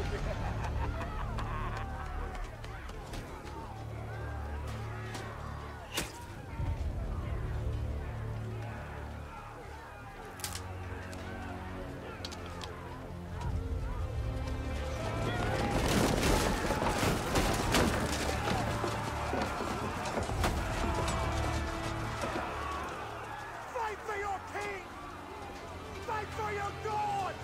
Fight for your king! Fight for your God!